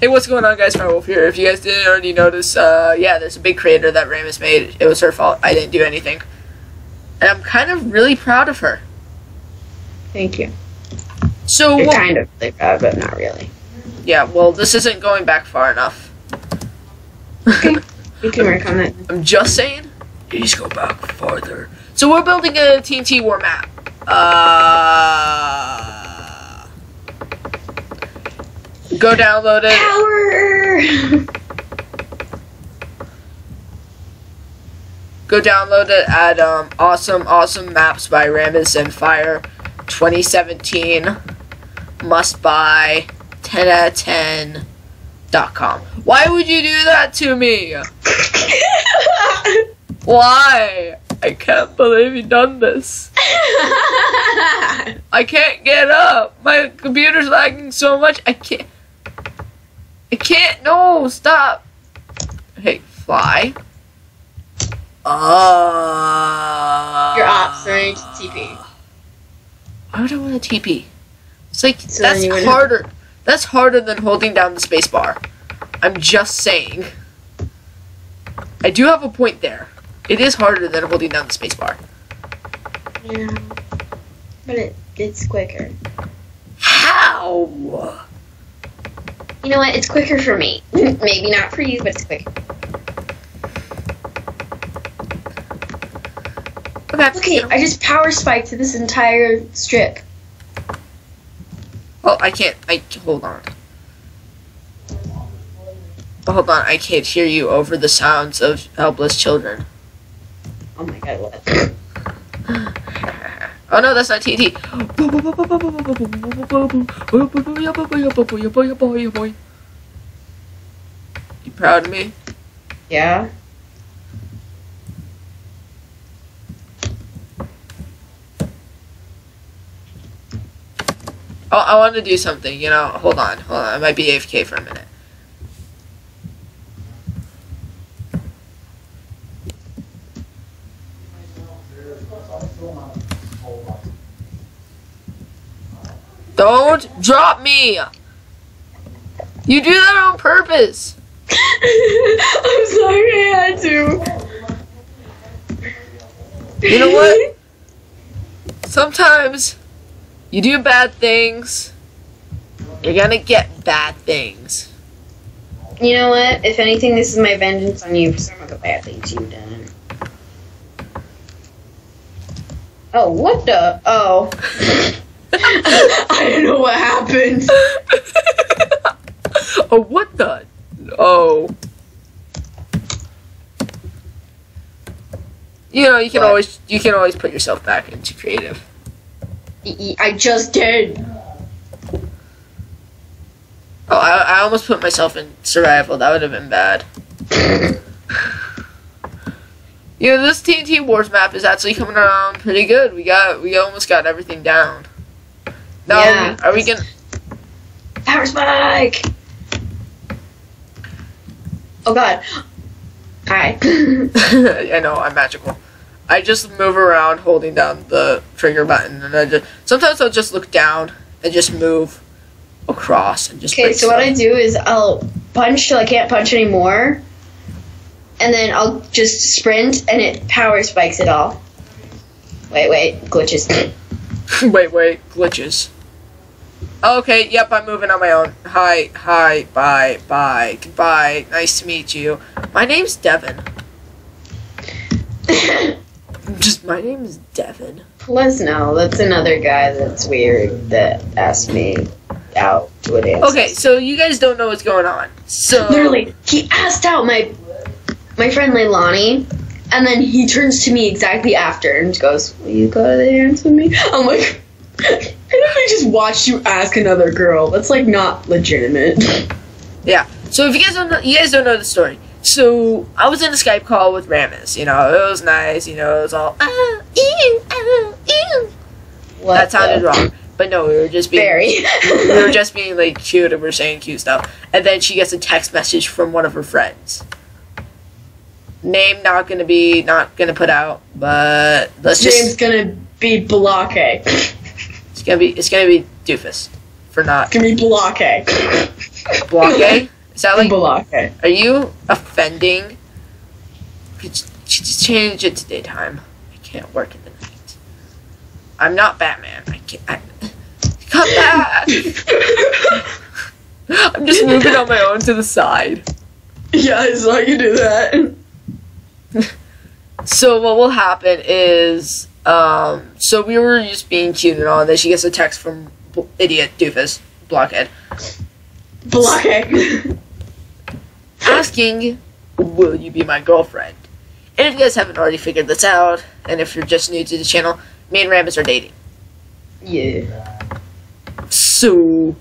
Hey, what's going on, guys? Wolf here. If you guys didn't already notice, uh, yeah, there's a big creator that Rhamus made. It was her fault. I didn't do anything. And I'm kind of really proud of her. Thank you. So, You're what- kind of really proud, but not really. yeah, well, this isn't going back far enough. Okay. You can work on that. I'm just saying, please go back farther. So we're building a TNT war map. Uh, go download it. Power! Go download it at um, Awesome Awesome Maps by Rhamus and Fire 2017. Must buy 10 out of 10 dot com. Why would you do that to me? Why? I can't believe you done this. I can't get up. My computer's lagging so much. I can't. I can't. No, stop. Hey, fly. Uh, Your ops to TP. I want a TP? It's like So that's you wouldn't have- harder. That's harder than holding down the space bar. I'm just saying. I do have a point there. It is harder than holding down the space bar. yeah. But it, it's quicker. How? You know what? It's quicker for me. Maybe not for you, but it's quicker. Okay. It, I just power spiked this entire strip. Oh, I can't. I hold on. Hold on. I can't hear you over the sounds of helpless children. Oh my god, what? Oh no, that's not TNT. You proud of me? Yeah? Oh, I want to do something. You know, hold on, hold on. I might be AFK for a minute. Don't drop me. You do that on purpose. I'm sorry I had to. You know what? Sometimes you do bad things. You're gonna get bad things. You know what? If anything, this is my vengeance on you for some of the bad things you've done. Oh, what the? Oh. I don't know what happened. oh, what the? Oh. You know, you can What? always you can always put yourself back into creative. I just did. Oh, I, I almost put myself in survival. That would have been bad. You know, this TNT Wars map is actually coming around pretty good. We got we almost got everything down. Now, Yeah. are we gonna? Power spike! Oh god. Hi. I know I'm magical. I just move around holding down the trigger button, and I just sometimes I'll just look down and just move across and just. Okay, so what I do is I'll punch till I can't punch anymore, and then I'll just sprint, and it power spikes it all. Wait, wait, glitches. wait, wait, glitches. Okay, yep, I'm moving on my own. Hi, hi, bye, bye, goodbye. Nice to meet you. My name's Devin. Just my name is Devin. Lesno, that's another guy that's weird that asked me out to a dance. Okay, so you guys don't know what's going on. So Literally, he asked out my my friend Leilani, and then he turns to me exactly after and goes, "Will you go to the dance with me?" I'm like, "I literally just watched you ask another girl. That's like not legitimate." Yeah. So if you guys don't know, you guys don't know the story. So I was in a Skype call with Rhamus. You know, it was nice. You know, it was all ew, ah, ew. What That sounded the- wrong. But no, we were just being Very. we were just being like cute and we're saying cute stuff. And then she gets a text message from one of her friends. Name not gonna be not gonna put out, but let's James just gonna be blockade. It's gonna be it's gonna be doofus. for not Give me block A. block A? Is that like block A. Are you offending? Just change it to daytime? I can't work in the night. I'm not Batman. I can't. I, come back! I'm just moving on my own to the side. yeah, I saw you do that. So what will happen is, um, so we were just being cute and all, and then she gets a text from idiot doofus blockhead Blockhead. Asking, "Will you be my girlfriend?" And if you guys haven't already figured this out, and if you're just new to the channel, me and Rhamus are dating. yeah. So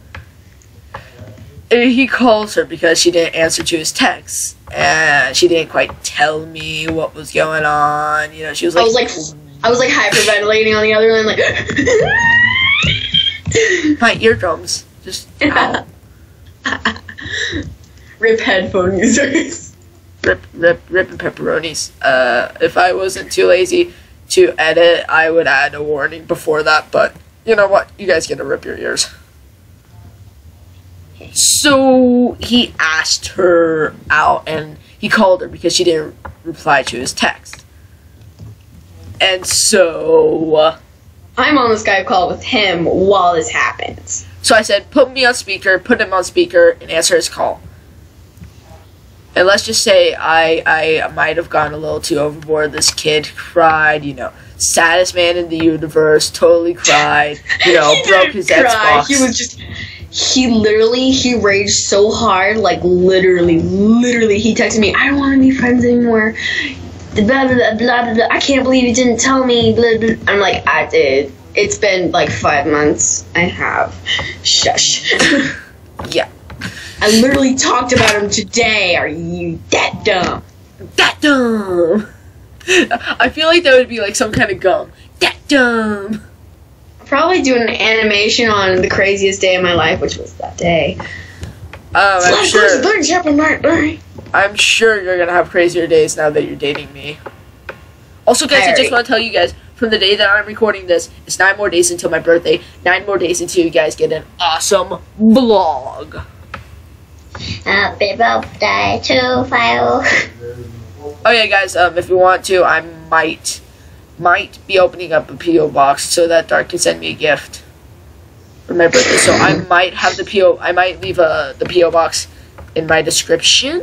uh, he calls her because she didn't answer to his texts, and she didn't quite tell me what was going on. You know, she was I was like, I was like hyperventilating on the other line, like. my eardrums just ow. Rip headphone users. rip, rip, ripping pepperonis. Uh, if I wasn't too lazy to edit, I would add a warning before that. But you know what? You guys get to rip your ears. So he asked her out, and he called her because she didn't reply to his text. And so, uh, I'm on the Skype call with him while this happens. so I said, put me on speaker, put him on speaker, and answer his call. And let's just say I I might have gone a little too overboard. This kid cried, you know, saddest man in the universe, totally cried, you know, broke his cry. Xbox. He was just. He literally, he raged so hard, like literally, literally. He texted me, "I don't want to be friends anymore." Blah blah blah blah blah. blah. I can't believe you didn't tell me. I'm like, I did. It's been like five months. I have. Shush. yeah, I literally talked about him today. Are you that dumb? that dumb. I feel like that would be like some kind of gum. That dumb. Probably doing an animation on the craziest day of my life, which was that day. Um, I'm Flash sure. things happen that day. I'm sure you're gonna have crazier days now that you're dating me. Also, guys, I, just want to tell you guys from the day that I'm recording this, it's nine more days until my birthday. Nine more days until you guys get an awesome vlog. Happy birthday to File. Oh yeah, guys. Um, if you want to, I might might be opening up a PO box so that Dark can send me a gift for my birthday. So I might have the PO. I might leave a the PO box in my description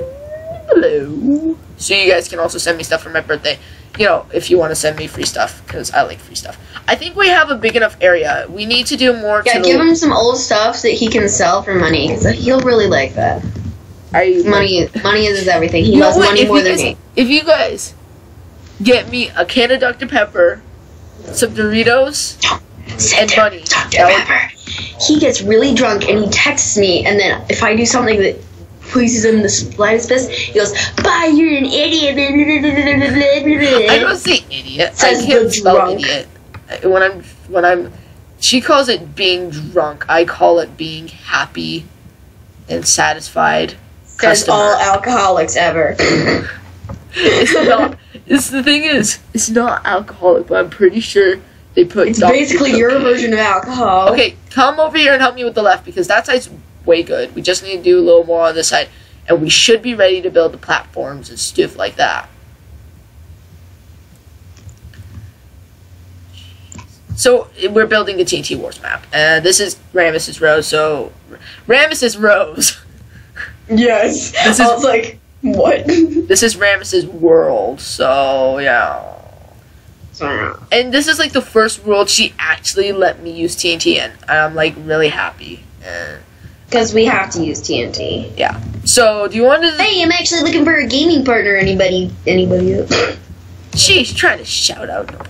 below, so you guys can also send me stuff for my birthday. You know, if you want to send me free stuff, because I like free stuff. I think we have a big enough area. We need to do more. Yeah, to give him some old stuff that he can sell for money, because he'll really like that. I, Money, money is everything. He loves money If more you than guys- me. If you guys get me a can of Dr Pepper, some Doritos, and money, Dr. that would- Pepper. He gets really drunk and he texts me, and then if I do something that pleases him the slightest bit, he goes, "Bye, you're an idiot." I don't say idiot. Says I can't spell idiot. When I'm when I'm, she calls it being drunk. I call it being happy and satisfied. Says all alcoholics ever. it's not. It's the thing is, it's not alcoholic, but I'm pretty sure they put. It's basically your version of alcohol. Okay, come over here and help me with the left because that side's way good. We just need to do a little more on this side, and we should be ready to build the platforms and stuff like that. So we're building the TNT Wars map, and this is Rhamus Rose. So Rhamus Rose. Yes. This I is- was like, what? This is Rames's world. So yeah. And this is like the first world she actually let me use TNT in, and I'm like really happy. Because we have to use TNT. Yeah. So, do you want to? Hey, I'm actually looking for a gaming partner. Anybody? Anybody? She's trying to shout out.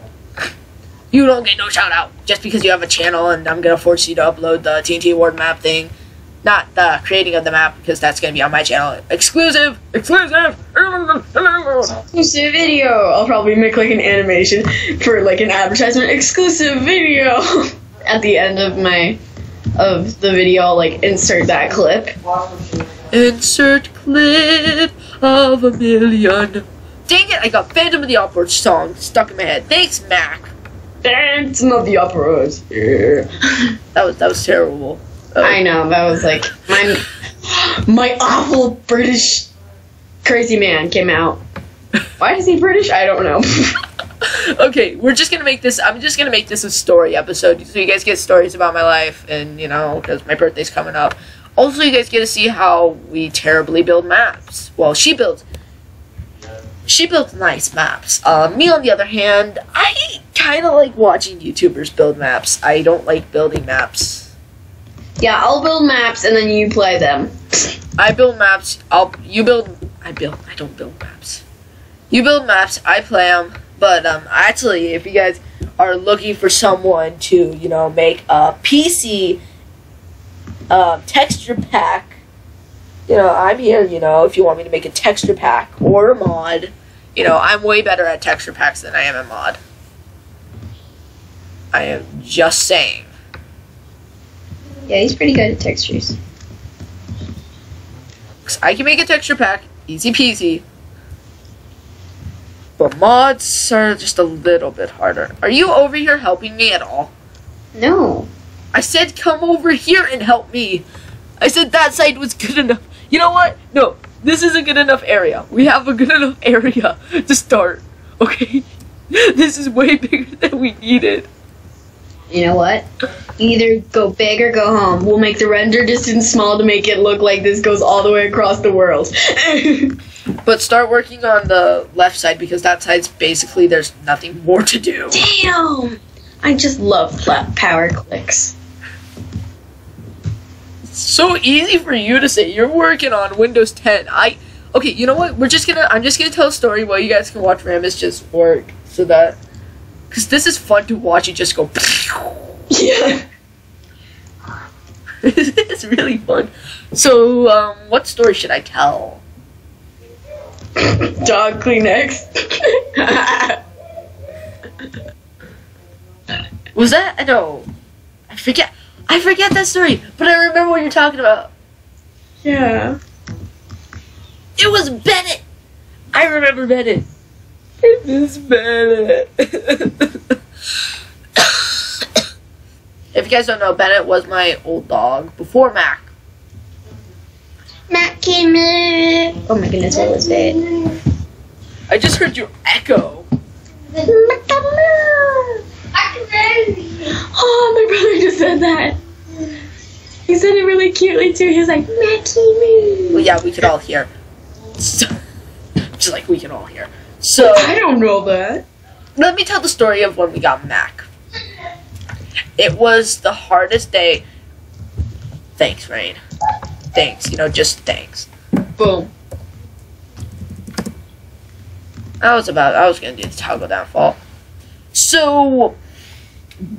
You don't get no shout out just because you have a channel, and I'm gonna force you to upload the TNT Award map thing, not the creating of the map because that's gonna be on my channel. Exclusive, exclusive. Exclusive video. I'll probably make like an animation for like an advertisement. Exclusive video. At the end of my of the video, I'll like insert that clip. Insert clip of a million. Dang it! I got Phantom of the Opera song stuck in my head. Thanks, Mac. Dance of the operas. Yeah. That was that was terrible. I know that was like my my awful British crazy man came out. Why is he British? I don't know. okay, we're just gonna make this. I'm just gonna make this a story episode, so you guys get stories about my life, and you know, because my birthday's coming up. Also, you guys get to see how we terribly build maps. Well, she builds. She builds nice maps. Uh, me, on the other hand, I kind of like watching YouTubers build maps. I don't like building maps. Yeah, I'll build maps and then you play them. I build maps. I'll you build. I build. I don't build maps. You build maps. I play them. But um, actually, if you guys are looking for someone to, you know, make a PC uh, texture pack, you know, I'm here. You know, if you want me to make a texture pack or a mod, you know, I'm way better at texture packs than I am a mod. I am just saying. Yeah, he's pretty good at textures. I can make a texture pack, easy peasy. But mods are just a little bit harder. Are you over here helping me at all? No. I said come over here and help me. I said that side was good enough. You know what? No, this is a good enough area. We have a good enough area to start. Okay? This is way bigger than we needed. You know what? Either go big or go home. We'll make the render distance small to make it look like this goes all the way across the world. But start working on the left side because that side's basically there's nothing more to do. Damn! I just love power clicks. It's so easy for you to say you're working on Windows 10. I okay, you know what? We're just gonna I'm just gonna tell a story while you guys can watch Rhamus just work so that because this is fun to watch. You just go. Yeah. it's really fun. So, um, what story should I tell? Dog Kleenex. Was that no? I forget. I forget that story, but I remember what you're talking about. yeah. It was Bennett. I remember Bennett. It was Bennett. if you guys don't know, Bennett was my old dog before Mac. Mackie Moo. Oh my goodness, what was that? I just heard your echo. Oh, my brother just said that. He said it really cutely too. He was like, Mackie Moo. Well, yeah, we could all hear. Just like we can all hear. So I don't know that. let me tell the story of when we got Mac. It was the hardest day. Thanks, Rain. Thanks. You know, just thanks. Boom. I was about. I was gonna do the toggle downfall. So,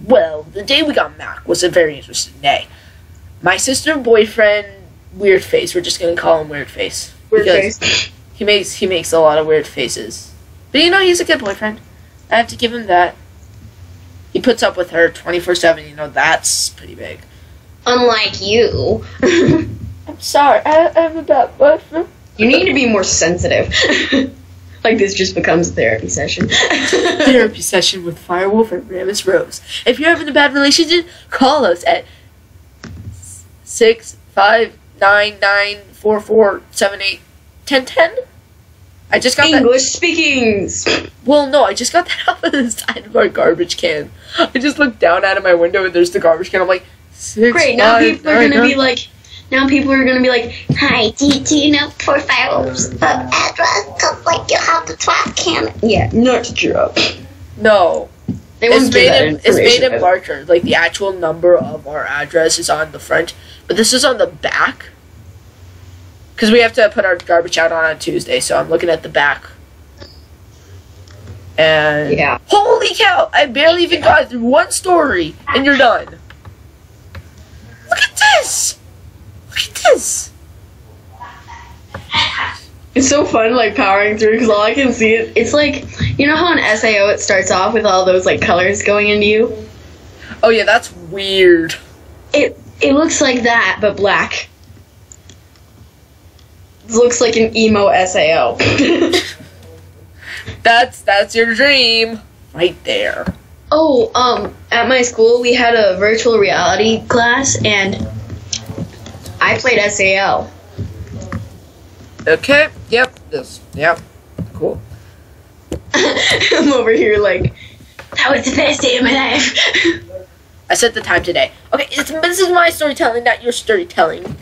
well, the day we got Mac was a very interesting day. My sister boyfriend, weird face. We're just gonna call him weird face. Weird because face. He makes he makes a lot of weird faces. But you know, he's a good boyfriend. I have to give him that. He puts up with her twenty four seven. You know, that's pretty big. Unlike you. I'm sorry. I, I'm a bad boyfriend. you need to be more sensitive. like this just becomes a therapy session. therapy session with Firewolf and Rhamus Rose. If you're having a bad relationship, call us at six five nine nine four four seven eight ten ten. I just got that. English speaking. Well, no, I just got that off of the side of our garbage can. I just looked down out of my window and there's the garbage can. I'm like, six. Great. Now five, people are gonna be like. Now people are gonna be like, Hi, do you, do you know profiles uh, address? Cause like you have the twat can. yeah, not true. no. They It's won't give made that in it's made in marker. Like the actual number of our address is on the front, but this is on the back. Because we have to put our garbage out on a Tuesday, so I'm looking at the back. And Yeah. holy cow! I barely even got through one story, and you're done. Look at this! Look at this! It's so fun, like powering through, because all I can see is it's like you know how in SAO it starts off with all those like colors going into you. Oh yeah, that's weird. It it looks like that, but black. Looks like an emo SAO. That's that's your dream, right there. oh, um, at my school we had a virtual reality class, and I played SAO. Okay. Yep. This. Yep. Cool. I'm over here like, that was the best day of my life. I set the time today. Okay, it's, this is my storytelling, not your storytelling.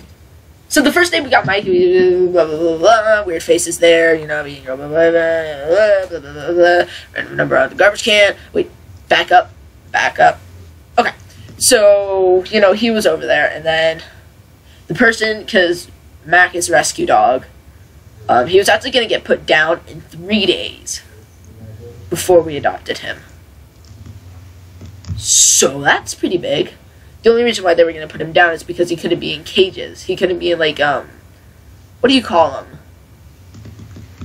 So the first day we got Mike, blah, blah, blah, blah, weird faces there, you know, being blah, blah, blah, blah, blah, blah, blah, blah, random number on the garbage can. Wait, back up, back up. Okay, so, you know, he was over there, and then the person, because Mac is rescue dog, um, he was actually going to get put down in three days before we adopted him. So that's pretty big. The only reason why they were going to put him down is because he couldn't be in cages. He couldn't be in like um, what do you call them?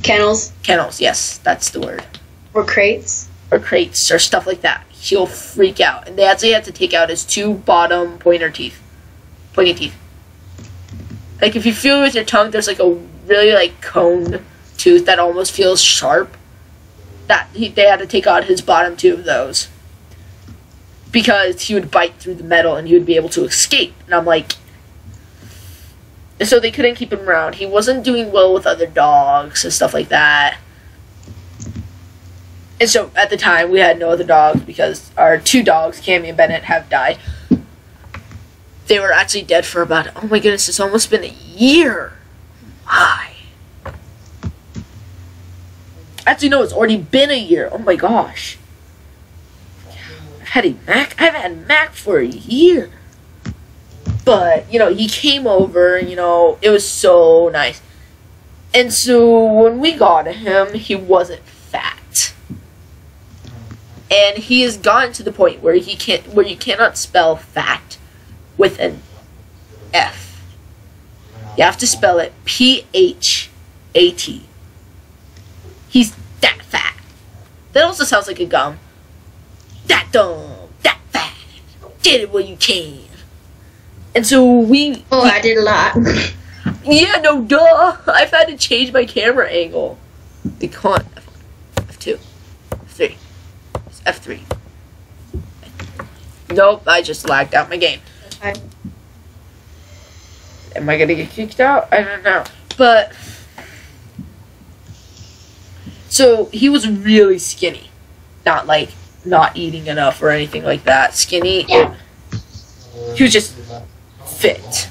Kennels Kennels. Yes, that's the word. or crates. Or crates or stuff like that. He'll freak out, and they actually had to take out his two bottom pointer teeth, pointy teeth. Like if you feel with your tongue, there's like a really like cone tooth that almost feels sharp. That he, they had to take out his bottom two of those because he would bite through the metal and he would be able to escape. And I'm like, so they couldn't keep him around. He wasn't doing well with other dogs and stuff like that. And so at the time we had no other dogs because our two dogs, Cammy and Bennett, have died. They were actually dead for about oh my goodness, it's almost been a year. Why? Actually no, it's already been a year. Oh my gosh. A Mac I've had Mac for a year. But, you know, he came over you know, it was so nice. And so when we got him, he wasn't fat and he has gotten to the point where he can't where you cannot spell fat with an F. You have to spell it P H A T. He's that fat. That also sounds like a gum. That dumb, that fat. Get it where you can. And so we Oh, I did a lot. yeah, no duh. I've had to change my camera angle. The con F two. F three. It's F three. Nope, I just lagged out my game. Okay. Am I gonna get kicked out? I don't know. But so he was really skinny. Not like not eating enough or anything like that. Skinny. Yeah. He was just fit.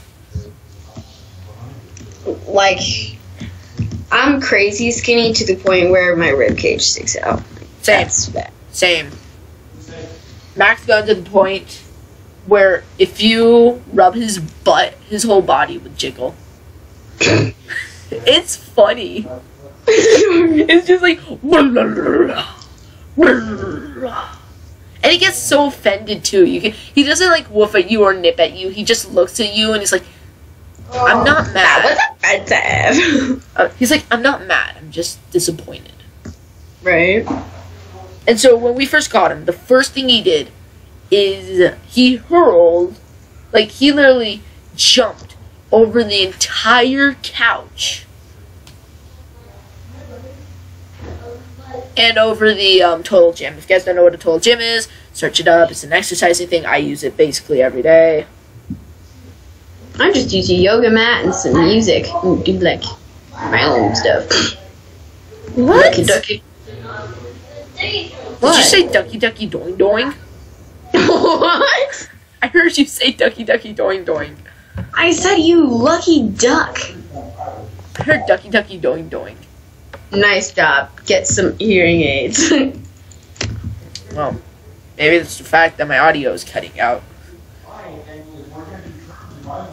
Like, I'm crazy skinny to the point where my rib cage sticks out. Same. Same. Max got to the point where if you rub his butt, his whole body would jiggle. it's funny. It's just like. And he gets so offended too. You can, he doesn't like woof at you or nip at you. He just looks at you and he's like, "I'm not mad." That mad." was offensive. Uh, he's like, "I'm not mad. I'm just disappointed." right? And so when we first got him, the first thing he did is he hurled, like he literally jumped over the entire couch and over the um, total gym. If you guys don't know what a total gym is, search it up. It's an exercising thing. I use it basically every day. I just use a yoga mat and some music and do like my own stuff. What? Ducky ducky. Did you say ducky ducky doing doing? what? I heard you say ducky ducky doing doing. I said you lucky duck. I heard ducky ducky doing doing. Nice job. Get some hearing aids. Well, maybe it's the fact that my audio is cutting out.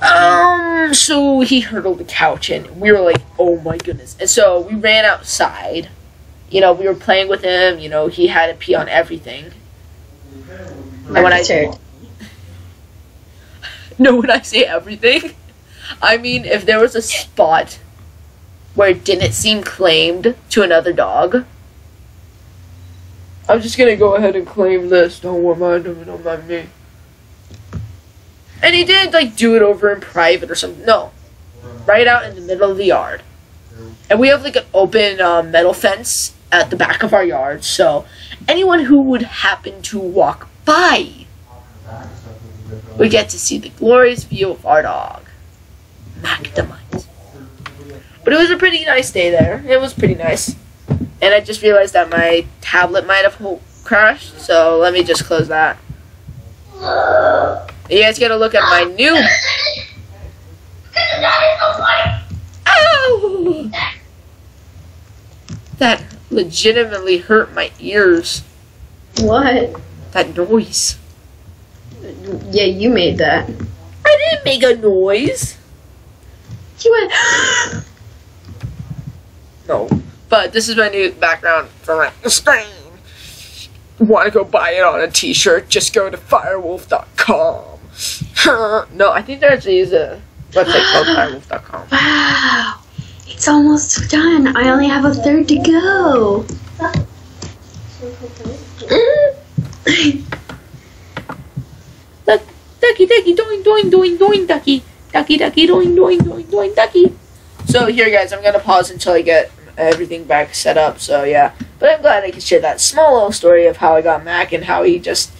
Um, so he hurdled the couch and we were like, oh my goodness. And so we ran outside. You know, we were playing with him, you know, he had to pee on everything. And when I no, when I say everything, I mean if there was a spot where it didn't seem claimed to another dog, I'm just gonna go ahead and claim this. Don't mind him, don't mind me. And he didn't like do it over in private or something. No, right out in the middle of the yard. And we have like an open uh, metal fence at the back of our yard, so anyone who would happen to walk by would get to see the glorious view of our dog. Macadamite. But it was a pretty nice day there. It was pretty nice. And I just realized that my tablet might have crashed, so let me just close that. You guys get a look at my new. Ow! That legitimately hurt my ears. What? That noise. Yeah, you made that. I didn't make a noise. You went. No. But this is my new background for my screen. Want to go buy it on a t-shirt? Just go to firewolf.com. no, I think there actually is a website called firewolf.com. wow. It's almost done. I only have a third to go. Duck, ducky, ducky, doing, doing, doing, doing, ducky. Ducky, ducky, doing, doing, doing, doing, ducky. So here, guys, I'm gonna pause until I get everything back set up. So yeah, but I'm glad I could share that small little story of how I got Mac and how he just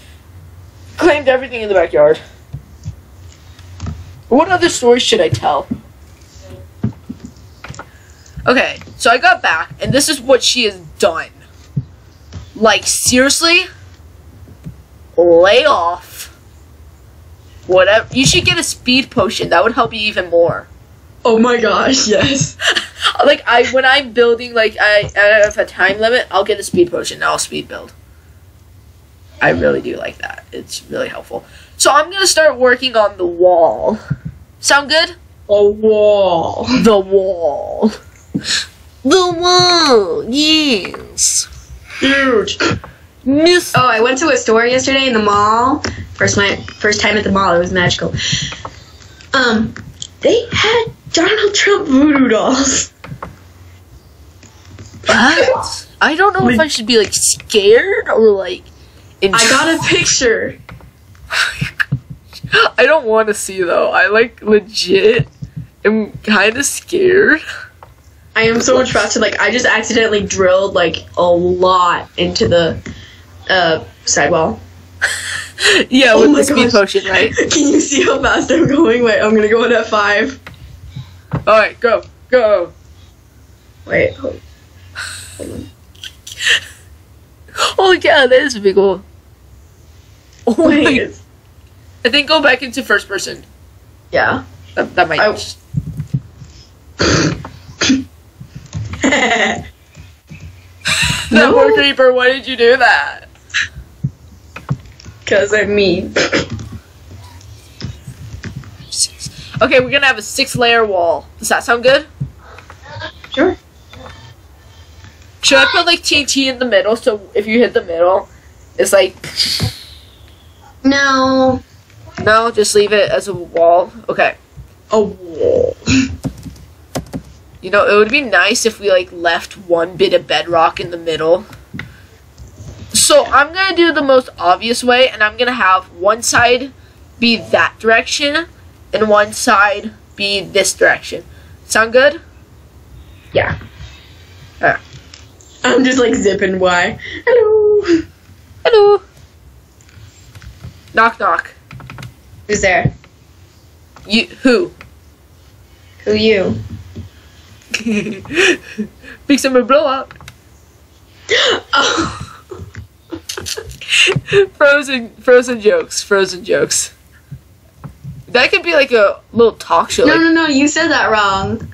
claimed everything in the backyard. What other stories should I tell? Okay, so I got back, and this is what she has done. Like, seriously? Lay off. Whatever. You should get a speed potion. That would help you even more. Oh my gosh, yes. like I when I'm building like I, I have a time limit, I'll get a speed potion and I'll speed build. I really do like that. It's really helpful. So I'm gonna start working on the wall. Sound good? A wall. The wall. The wall, yes. Huge. Miss Oh, I went to a store yesterday in the mall. First my first time at the mall. It was magical. Um, they had Donald Trump voodoo dolls. What? I don't know if I should be like scared or like I got a picture. I don't want to see though. I like legit am kind of scared. I am so much faster. Like I just accidentally drilled like a lot into the uh sidewall. yeah, Oh with my the speed gosh. potion, right? Can you see how fast I'm going? Wait, I'm gonna go in at five. All right, go, go. Wait, hold. Oh yeah, that is pretty cool. Oh. oh my! Wait. I think go back into first person. Yeah. That, that might. I- just- No. Network creeper, why did you do that? Cause I'm mean. Okay, we're gonna have a six-layer wall. Does that sound good? Sure. Should I put like TNT in the middle so if you hit the middle, it's like No. no, just leave it as a wall. Okay. A wall. You know, it would be nice if we like left one bit of bedrock in the middle. So I'm gonna do the most obvious way, and I'm gonna have one side be that direction, and one side be this direction. Sound good? Yeah. Yeah. I'm just like zipping by. Hello. Hello. Knock knock. Who's there? You who? Who you? Big summer blowout. oh. frozen frozen jokes. Frozen jokes. That could be like a little talk show. No, like, no, no. You said that wrong.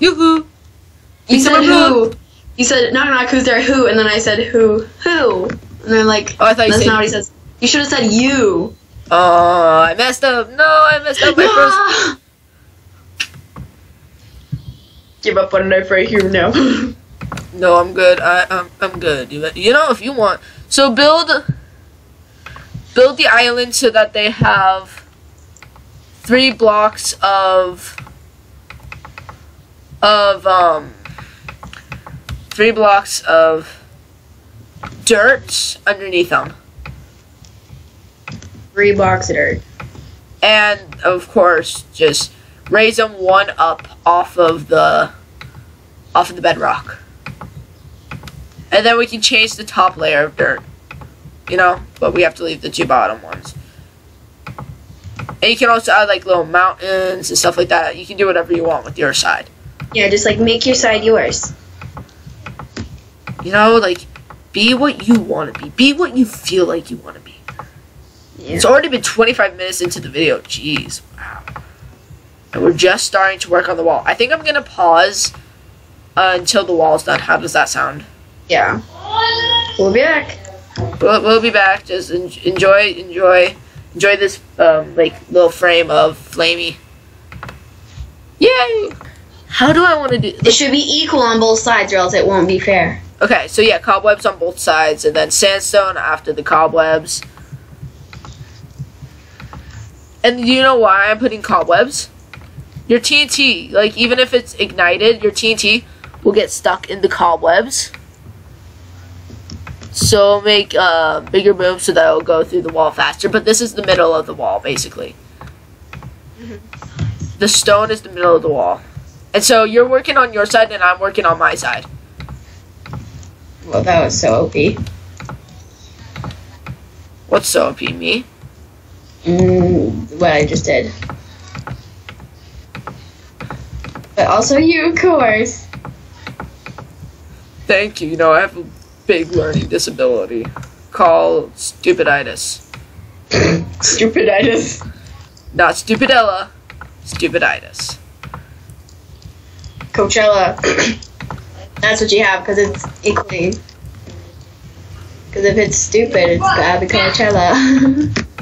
yoo-hoo. You Big said summer blowout. Who. You said knock knock. Who's there? Who? And then I said who? Who? And they're like, Oh, I thought you that's said. not what he says. You should have said you. Oh, I messed up. No, I messed up my first. Give up on knife right here now. No, I'm good. I, I'm, I'm good. You, you know, if you want. So build, build the island so that they have three blocks of, of um, three blocks of dirt underneath them, Three blocks of dirt. and of course, just raise them one up off of the, off of the bedrock. And then we can change the top layer of dirt. You know? But we have to leave the two bottom ones. And you can also add like little mountains and stuff like that. You can do whatever you want with your side. Yeah, just like make your side yours. You know, like be what you want to be. Be what you feel like you want to be. Yeah. It's already been 25 minutes into the video. Jeez. Wow. And we're just starting to work on the wall. I think I'm going to pause uh, until the wall's done. How does that sound? Yeah. We'll be back. We'll, we'll be back. Just en- enjoy, enjoy, enjoy this um, like little frame of Flamey. Yay! How do I want to do? It should be equal on both sides, or else it won't be fair. Okay, so yeah, cobwebs on both sides, and then sandstone after the cobwebs. And do you know why I'm putting cobwebs? Your TNT, like even if it's ignited, your TNT will get stuck in the cobwebs. So make uh, bigger booms so that it'll go through the wall faster. But this is the middle of the wall, basically. The stone is the middle of the wall. And so you're working on your side, and I'm working on my side. Well, that was so OP. What's so OP, me? Mm, what I just did. But also you, of course. Thank you. You know, I have a big learning disability called stupiditis. Stupiditis. Not stupidella, stupiditis. Coachella. That's what you have because it's equally. Because if it's stupid, it's gotta be Coachella.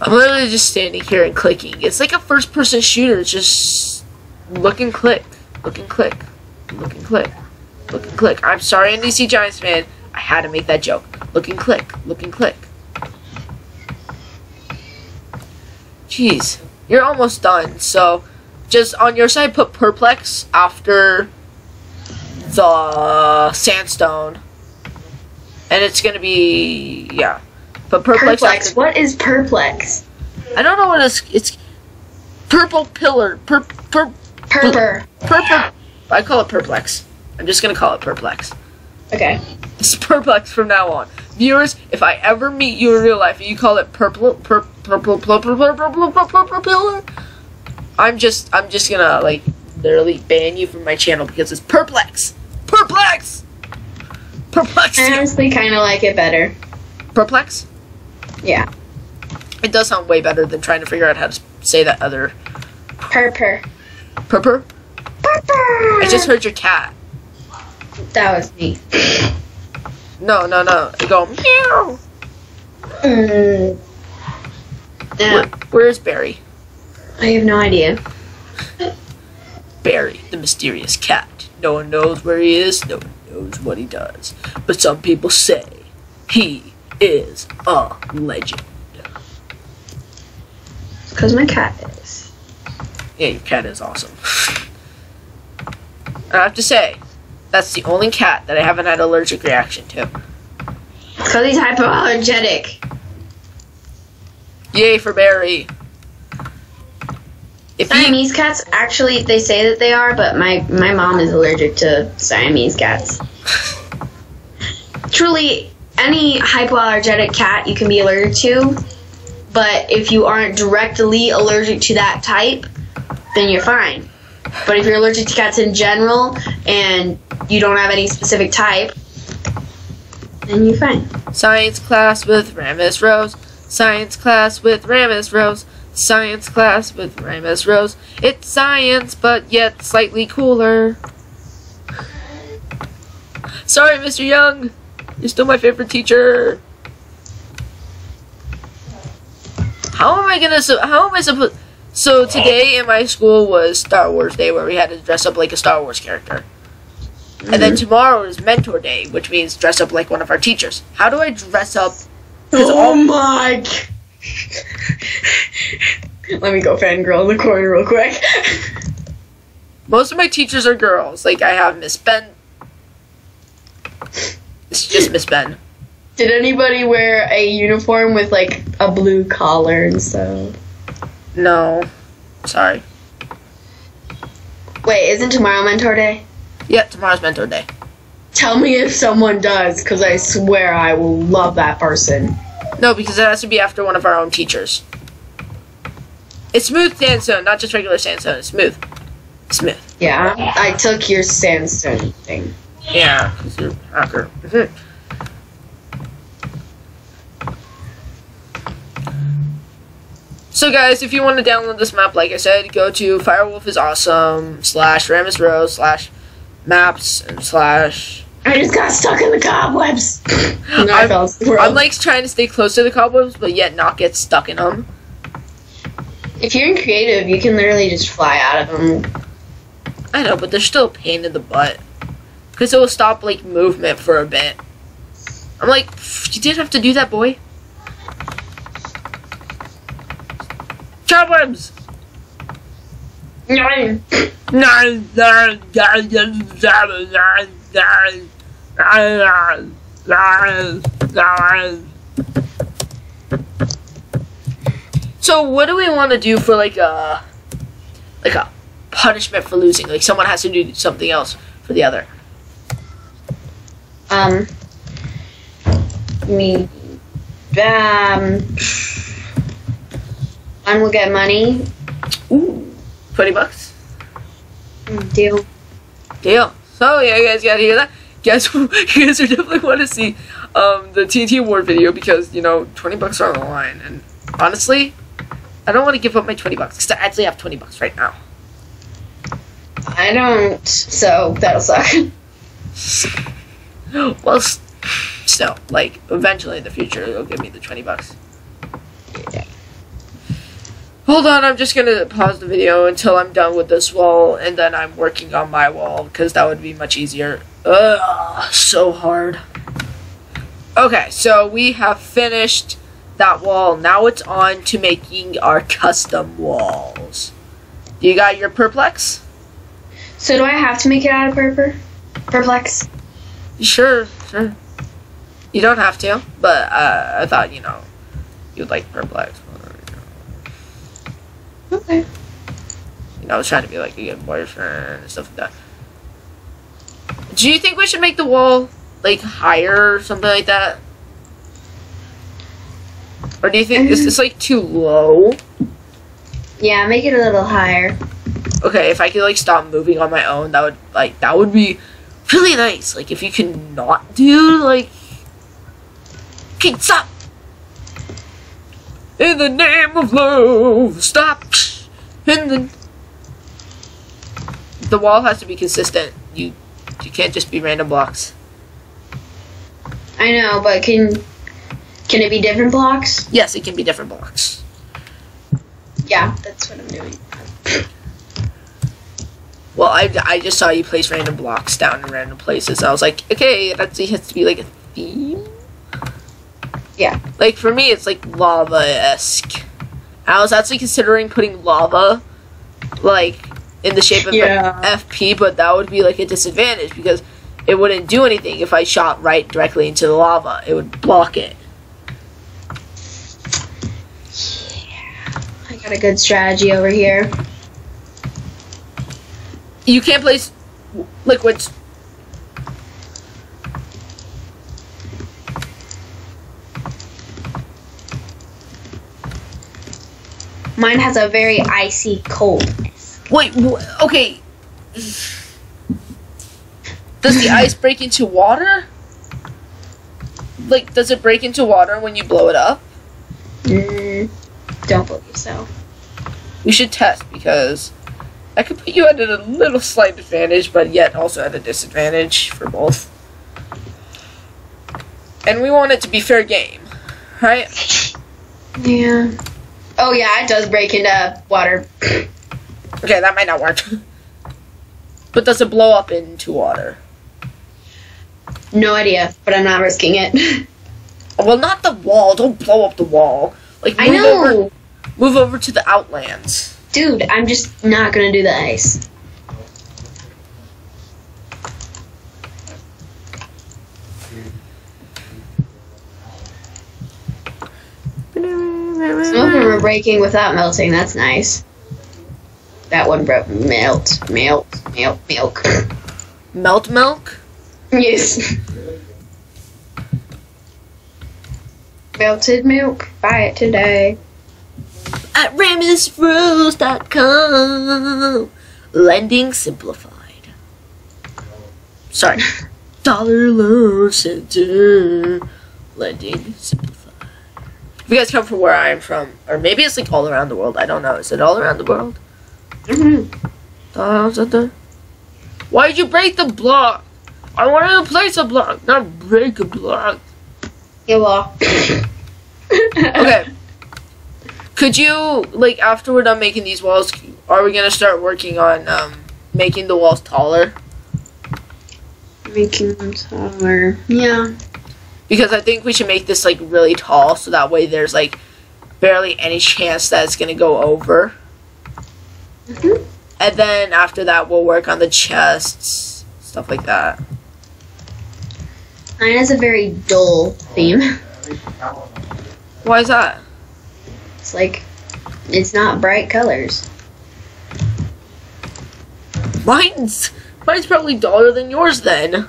I'm literally just standing here and clicking. It's like a first person shooter. It's just look and click, look and click, look and click, look and click. I'm sorry, NDC Giants fan. I had to make that joke. Look and click, look and click. Jeez, you're almost done. So, just on your side, put perplex after the sandstone, and it's gonna be yeah. But perplex, Perplex. after- What is perplex? I don't know what it's. It's purple pillar. Per per Purper. purple. I call it perplex. I'm just gonna call it perplex. Okay. It's perplex from now on. Viewers, if I ever meet you in real life and you call it purple, pur- purple, purple, purple, purple, purple, purple pillar, I'm just, I'm just gonna like literally ban you from my channel because it's perplex, perplex, perplex, I honestly kind of like it better. perplex. Yeah. It does sound way better than trying to figure out how to say that other Purper. purper. Purper. I just heard your cat. That was me. No, no, no. It go meow. Mm. Where, where's Barry? I have no idea. Barry, the mysterious cat. No one knows where he is. No one knows what he does. But some people say he is a legend. Because my cat is. Yeah, your cat is awesome. I have to say, that's the only cat that I haven't had an allergic reaction to. Because he's hypoallergenic. Yay for Barry. If Siamese cats, actually, they say that they are, but my, my mom is allergic to Siamese cats. Truly, any hypoallergenic cat you can be allergic to, but if you aren't directly allergic to that type, then you're fine. But if you're allergic to cats in general and you don't have any specific type, then you're fine. Science class with Rhamus Rose. Science class with Rhamus Rose. Science class with Rhamus Rose. It's science, but yet slightly cooler. Sorry, Mr. Young. You're still my favorite teacher. How am I gonna? So, how am I supposed? So today in my school was Star Wars Day, where we had to dress up like a Star Wars character. And then mm-hmm. tomorrow is Mentor Day, which means dress up like one of our teachers. How do I dress up? Oh all- my! Let me go fangirl in the corner real quick. Most of my teachers are girls. Like I have Miss Ben. It's just Miss Ben. Did anybody wear a uniform with like a blue collar and stuff? No, sorry. Wait, isn't tomorrow mentor day? Yeah, tomorrow's Mentor Day. Tell me if someone does, because I swear I will love that person. No, because it has to be after one of our own teachers. It's smooth sandstone, not just regular sandstone. It's smooth. Smooth. Yeah, I took your sandstone thing. Yeah, because you're hacker. So guys, if you want to download this map, like I said, go to Firewolf is awesome slash Ramus Row slash maps and slash. I just got stuck in the cobwebs. no, I I'm- I'm like trying to stay close to the cobwebs, but yet not get stuck in them. if you're in creative, you can literally just fly out of them. I know, but they're still a pain in the butt because it will stop like movement for a bit. I'm like, you didn't have to do that, boy. Cobwebs. No. So what do we want to do for like a like a punishment for losing? Like someone has to do something else for the other. Um. Me. Um. One will get money. Ooh, twenty bucks. Deal. Deal. So yeah, you guys gotta hear that. Guess you guys are definitely want to see um, the TNT Wars video because you know twenty bucks are on the line, and honestly, I don't want to give up my twenty bucks because I actually have twenty bucks right now. I don't. So that'll suck. Well, s- still, like eventually in the future, they'll give me the twenty bucks. Hold on, I'm just gonna pause the video until I'm done with this wall, and then I'm working on my wall because that would be much easier. Ugh, so hard. Okay, so we have finished that wall. Now it's on to making our custom walls. You got your perplex? So do I have to make it out of purple? Perplex. Sure, sure. You don't have to, but uh, I thought you know you'd like perplex. Okay. You know, I was trying to be like a good boyfriend and stuff like that. Do you think we should make the wall like higher or something like that? Or do you think is like too low? Yeah, make it a little higher. Okay, if I could like stop moving on my own, that would like that would be really nice. Like if you can not do like Okay, stop! In the name of love, stop! In the The wall has to be consistent. You you can't just be random blocks. I know, but can can it be different blocks? Yes, it can be different blocks. Yeah, that's what I'm doing. Well, I, I just saw you place random blocks down in random places. I was like, okay, it actually has to be like a theme. Yeah. Like for me, it's like lava esque. I was actually considering putting lava, like in the shape of Yeah. an FP, but that would be like a disadvantage because it wouldn't do anything if I shot right directly into the lava. It would block it. Yeah, I got a good strategy over here. You can't place liquids. Mine has a very icy cold. Wait, wh- okay. Does the ice break into water? Like, does it break into water when you blow it up? Mm, don't believe so. We should test because I could put you at a little slight advantage, but yet also at a disadvantage for both. And we want it to be fair game, right? Yeah. Oh yeah, it does break into water. Okay, that might not work. but does it blow up into water? No idea, but I'm not risking it. Well, not the wall. Don't blow up the wall. Like I move over, move over to the outlands. dude. I'm just not gonna do the ice. Some of them are breaking without melting. That's nice. That one broke. Melt, melt, melt, milk. Melt milk. yes. Melted milk. Buy it today. At RhamusRose.com. Lending simplified. Sorry. Dollar Loan Center. Lending simplified. You guys come from where I am from, or maybe it's like all around the world, I don't know. Is it all around the world? Mm-hmm. Center? Why did you break the block? I wanted to place a block, not break a block. You will. Okay. Could you like after we're done making these walls? Are we gonna start working on um, making the walls taller? Making them taller. Yeah. Because I think we should make this like really tall, so that way there's like barely any chance that it's gonna go over. Mhm. And then after that, we'll work on the chests, stuff like that. Mine has a very dull theme. Why is that? It's like, it's not bright colors. Mine's mine's probably duller than yours then.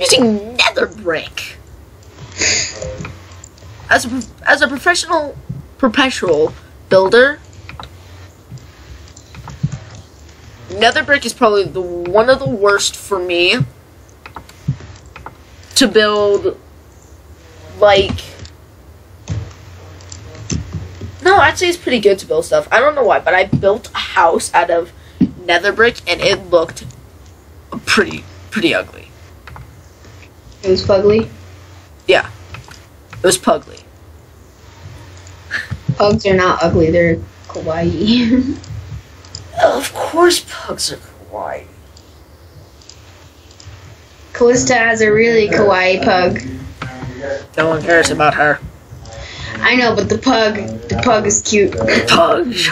Using nether brick. As a, as a professional perpetual builder, nether brick is probably the one of the worst for me to build like no, I'd say it's pretty good to build stuff. I don't know why, but I built a house out of nether brick and it looked pretty pretty ugly. It was fugly. Yeah. It was pugly. Pugs are not ugly, they're kawaii. Of course pugs are kawaii. Callista has a really kawaii pug. No one cares about her. I know, but the pug, the pug is cute. Pugs.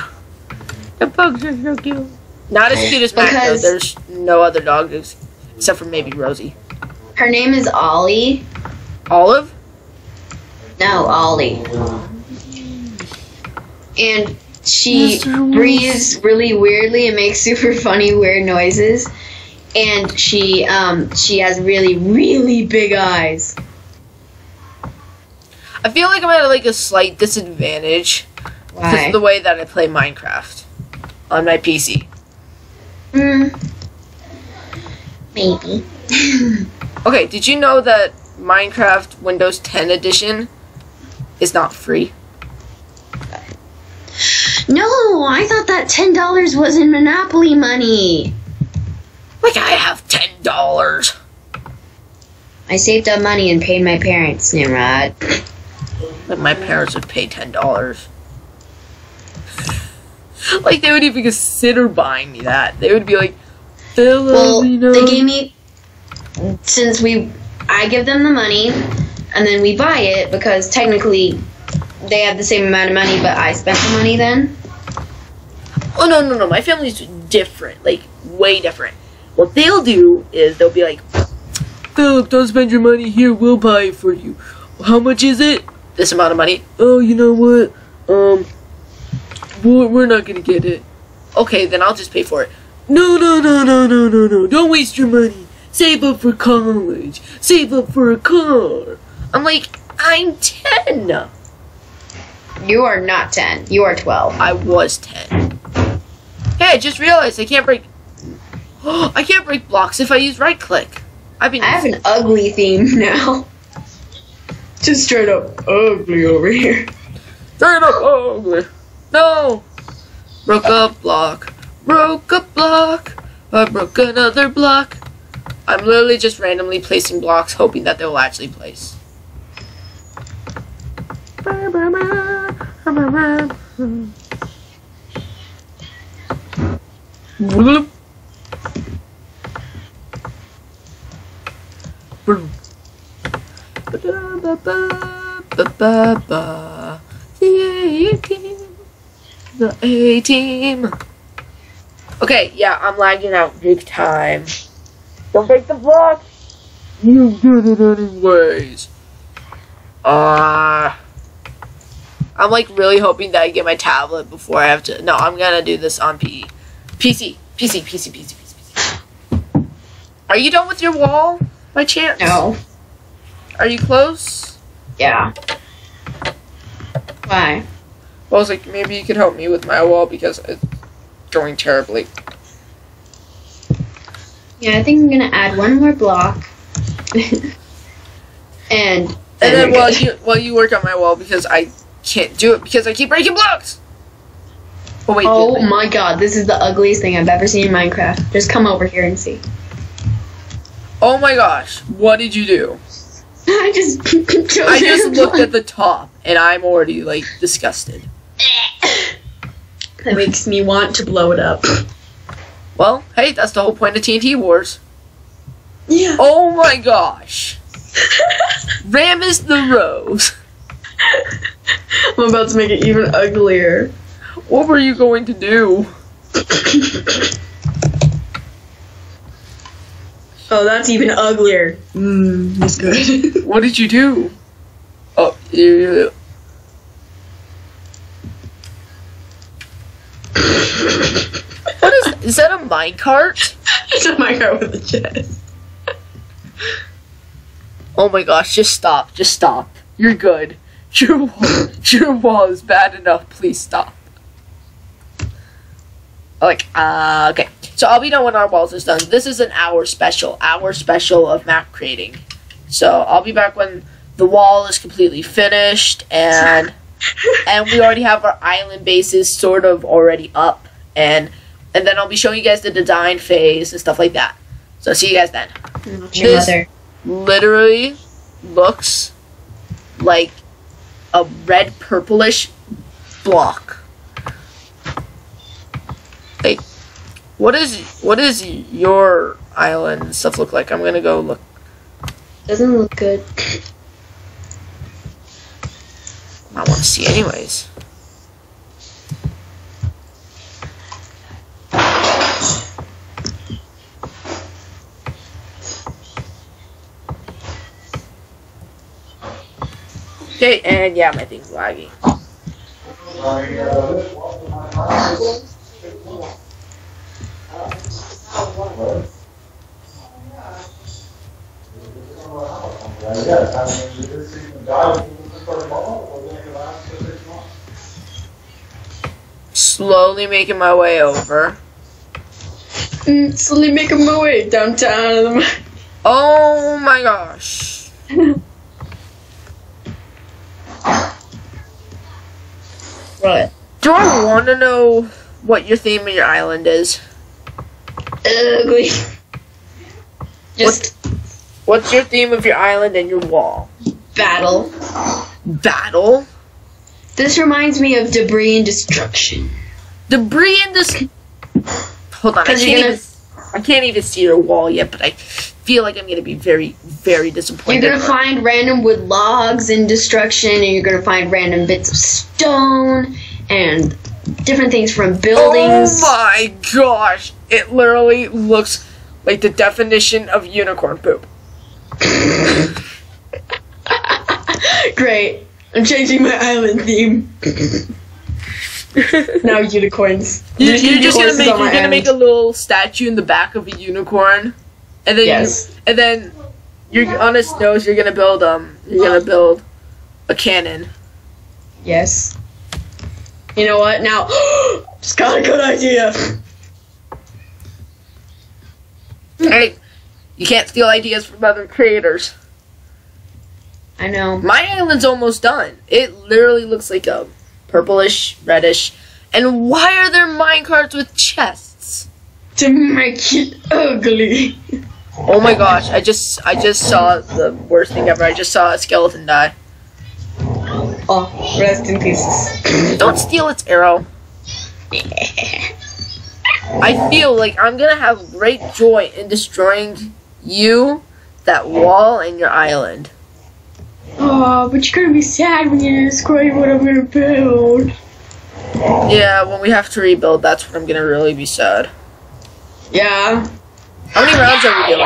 The pugs are so cute. Not as cute as Mac though. There's no other dogs except for maybe Rosie. Her name is Ollie. Olive? No, Ollie. And she breathes really weirdly and makes super funny weird noises. And she um she has really really big eyes. I feel like I'm at like a slight disadvantage because of the way that I play Minecraft on my PC. Mm, Maybe. Okay, did you know that Minecraft Windows 10 edition is not free? No, I thought that ten dollars was in Monopoly money. Like I have ten dollars. I saved up money and paid my parents, Nimrod. Like my parents would pay ten dollars. like they would even consider buying me that. They would be like, "Hello, Well, you know." they gave me since we I give them the money and then we buy it because technically they have the same amount of money but I spent the money then. Oh no no no! My family's different, like way different. What they'll do is they'll be like, "Philip, don't spend your money here. We'll buy it for you. How much is it? This amount of money. Oh, you know what? Um, we're, we're not gonna get it. Okay, then I'll just pay for it. No no no no no no no! Don't waste your money. Save up for college. Save up for a car. I'm like, I'm ten. You are not 10. You are 12. I was 10. Hey, I just realized I can't break. I can't break blocks if I use right click. I've been. I have an ugly theme now. Just straight up ugly over here. Straight up ugly. No! Broke a block. Broke a block. I broke another block. I'm literally just randomly placing blocks, hoping that they will actually place. Bloop. Bloop. Ba-da-ba-ba-ba-ba-ba. The A team. The A team. Okay, yeah, I'm lagging out big time. Don't break the block. You did it anyways. Uh, I'm like really hoping that I get my tablet before I have to. No, I'm gonna do this on P. PC. PC, PC, PC, PC, PC. Are you done with your wall by chance? No. Are you close? Yeah. Why? Well, I was like, maybe you could help me with my wall because it's going terribly. Yeah, I think I'm gonna add one more block. and And then while you while you work on my wall because I can't do it because I keep breaking blocks. Oh wait, Oh my god, this is the ugliest thing I've ever seen in Minecraft. Just come over here and see. oh my gosh, what did you do? I just I just looked at the top and I'm already like disgusted. That makes me want to blow it up. Well, hey, that's the whole point of TNT Wars. Yeah. Oh my gosh, Ram is the rose. I'm about to make it even uglier. What were you going to do? oh, that's even uglier. Mmm, that's good. What did you do? Oh, you. What is? Is that a minecart? it's a minecart with a chest. Oh my gosh! Just stop! Just stop! You're good. Your wall, your wall is bad enough. Please stop. Like, uh, okay. So I'll be done when our walls is done. This is an hour special, hour special of map creating. So I'll be back when the wall is completely finished and and we already have our island bases sort of already up and and then I'll be showing you guys the design phase and stuff like that. So see you guys then. Your This- mother. Literally looks like a red purplish block. Like what is what is your island stuff look like? I'm gonna go look. Doesn't look good. I want to see anyways. Okay, and yeah, my thing's lagging. Slowly making my way over. Mm, slowly making my way downtown. Oh my gosh. What? Do I want to know what your theme of your island is? Ugly. Just What's your theme of your island and your wall? battle. Battle? This reminds me of debris and destruction. Debris and this. Hold on, I can't, gonna- even, I can't even see your wall yet, but I feel like I'm going to be very, very disappointed. You're gonna find random wood logs in destruction, and you're gonna find random bits of stone and different things from buildings. Oh my gosh! It literally looks like the definition of unicorn poop. Great. I'm changing my island theme. now unicorns. You, you're just gonna make you're gonna make a little statue in the back of a unicorn, and then Yes. you, and then you're on its nose. You're gonna build um you're gonna build a cannon. Yes. You know what? Now, just got a good idea. Hey, you can't steal ideas from other creators. I know. My island's almost done. It literally looks like a purplish, reddish. And why are there minecarts with chests? To make it ugly. Oh my gosh! I just I just saw the worst thing ever. I just saw a skeleton die. Oh, rest in pieces. Don't steal its arrow. I feel like I'm gonna have great joy in destroying you, that wall, and your island. oh, but you're gonna be sad when you destroy what I'm gonna build. Yeah, when we have to rebuild, that's when I'm gonna really be sad. Yeah. How many rounds are we doing?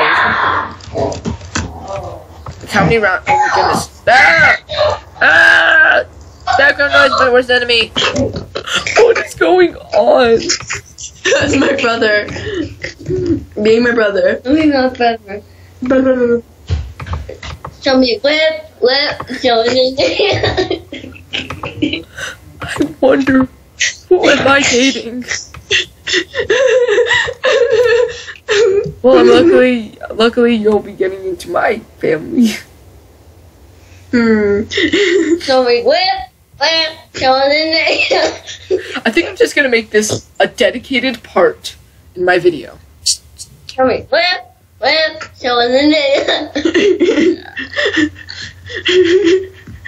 Like, how many rounds? Oh my goodness! Ah! Ah! Background noise, my worst enemy. What is going on? That's my brother. Being my brother. Let me know, brother. Brother. Show me whip, whip, show me. I wonder who am I dating? Well, luckily, luckily you'll be getting into my family. Hmm. So we whip, whip, show it in there. I think I'm just gonna make this a dedicated part in my video. Show me whip, whip, show it in there.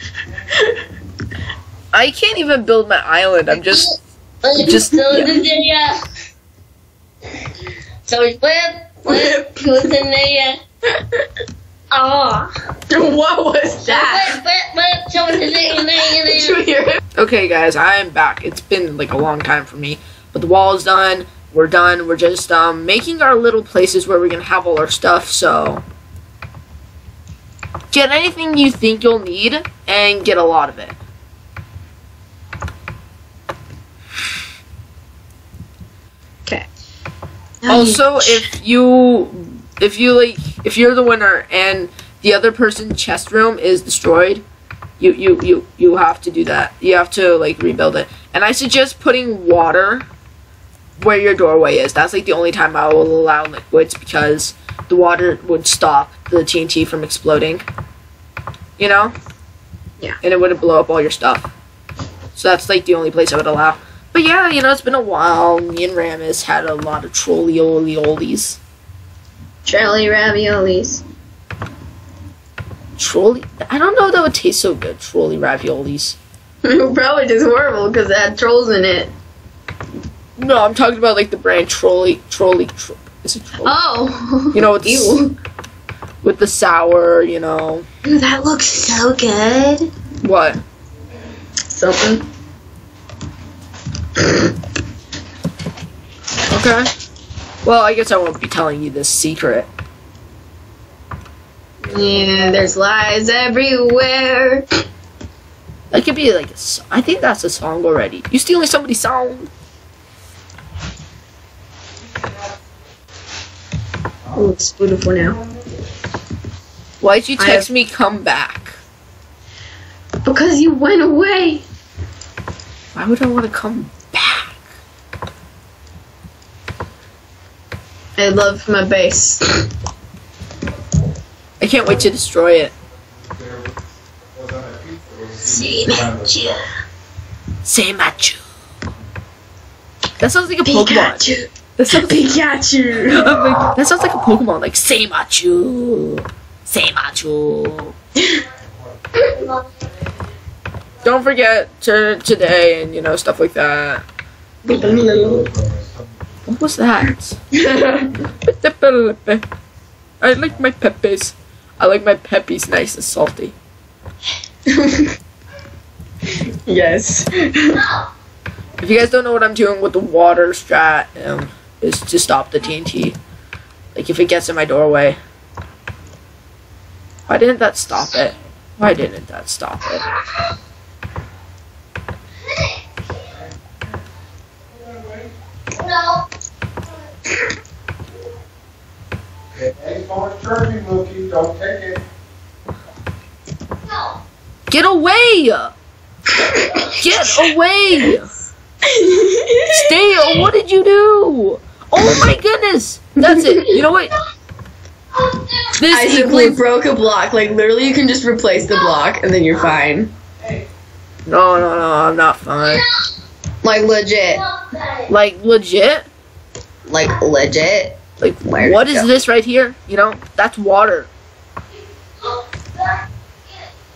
I can't even build my island. I'm just Just- just show it in there. So we whip, whip, show it in there. Oh. what was that? Did you hear it? okay, guys. I am back. It's been like a long time for me, but the wall is done. We're done. We're just um, making our little places where we're gonna have all our stuff. So get anything you think you'll need and get a lot of it. Okay. Also, if you if you like if you're the winner and the other person's chest room is destroyed, you you you you have to do that. You have to like rebuild it. And I suggest putting water where your doorway is. That's like the only time I will allow liquids because the water would stop the TNT from exploding. You know? Yeah. And it wouldn't blow up all your stuff. So that's like the only place I would allow. But yeah, you know, it's been a while. Me and Rhamus had a lot of trolly olies. Jelly raviolis. Trolley? I don't know if that would taste so good. Trolley raviolis. Probably just horrible because it had trolls in it. No, I'm talking about like the brand Trolli. Trolli. Tro- is it Trolli? Oh. You know, it's Ew. with the sour. You know Ooh, that looks so good. what? Something. Okay. Well, I guess I won't be telling you this secret. Yeah, there's lies everywhere. That could be like a I think that's a song already. You stealing somebody's song? Oh, it's beautiful now. Why'd you text me? Come back. Because you went away. Why would I want to come back? I love my base. I can't wait to destroy it. That you. Say Machu. That sounds like a Pokemon. Pikachu. That sounds like, Pikachu. Like- that sounds like a Pokemon. Like Say Machu. Say Machu. Don't forget to today and you know stuff like that. What was that? I like my pepes. I like my peppies nice and salty. yes. If you guys don't know what I'm doing with the water strat, um, is to stop the TNT. Like if it gets in my doorway. Why didn't that stop it? Why didn't that stop it? No. Hey, Mark Turkey Mookie, don't take it. No. Get away! Get away! Stay! Oh, what did you do? Oh my goodness! That's it. You know what? This I simply equals- broke a block. Like literally, you can just replace the block and then you're fine. No, no, no. I'm not fine. Like legit. Like legit. Like legit. Like Where what is go? this right here? You know, that's water.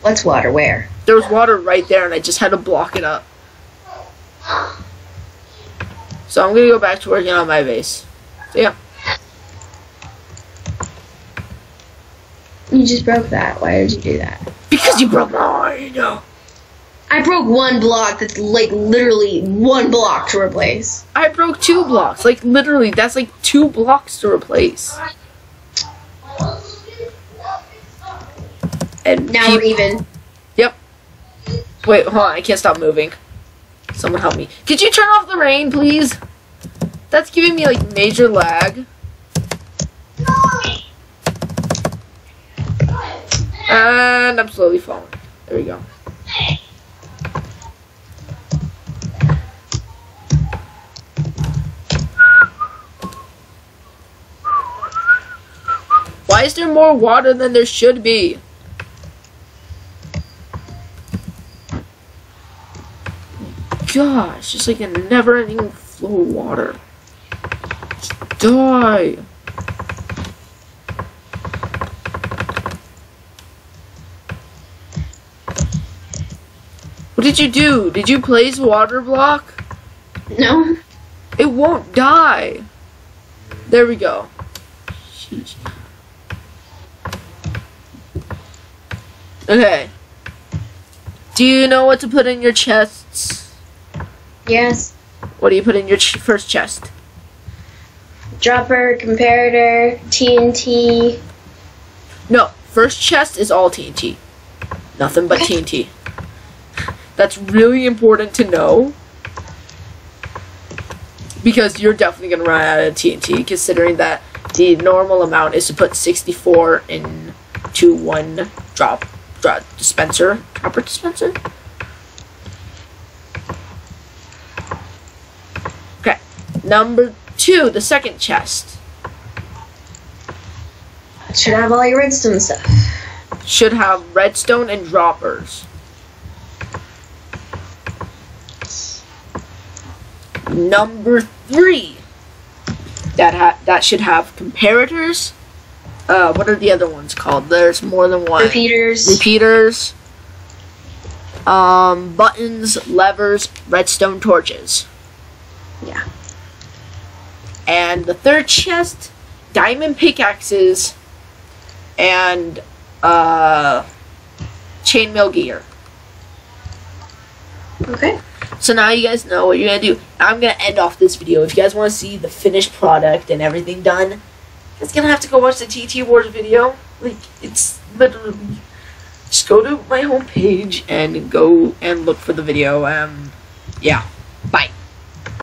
What's water? Where? There was water right there, and I just had to block it up. So I'm gonna go back to working on my base. So yeah. You just broke that. Why did you do that? Because you broke mine. I broke one block that's like literally one block to replace. I broke two blocks. Like literally, that's like two blocks to replace. And Now we're even. Yep. Wait, hold on. I can't stop moving. Someone help me. Could you turn off the rain, please? That's giving me like major lag. And I'm slowly falling. There we go. Why is there more water than there should be? Gosh, just like a never-ending flow of water. Just die. What did you do? Did you place water block? No. It won't die. There we go. Okay. Do you know what to put in your chests? Yes. What do you put in your ch- first chest? Dropper, comparator, TNT. No, first chest is all TNT. Nothing but TNT. That's really important to know. Because you're definitely going to run out of TNT, considering that the normal amount is to put 64 into one drop, drop dispenser. Dropper dispenser? Okay. Number two, the second chest. Should have all your redstone stuff. should have redstone and droppers. Number three, that ha- that should have comparators. Uh, what are the other ones called? There's more than one. Repeaters. Repeaters. Um, buttons, levers, redstone torches. Yeah. And the third chest, diamond pickaxes, and uh, chainmail gear. Okay. So now you guys know what you're gonna do. I'm gonna end off this video. If you guys want to see the finished product and everything done, guys gonna have to go watch the TT Wars video. Like it's literally just go to my homepage and go and look for the video. Um, yeah, bye.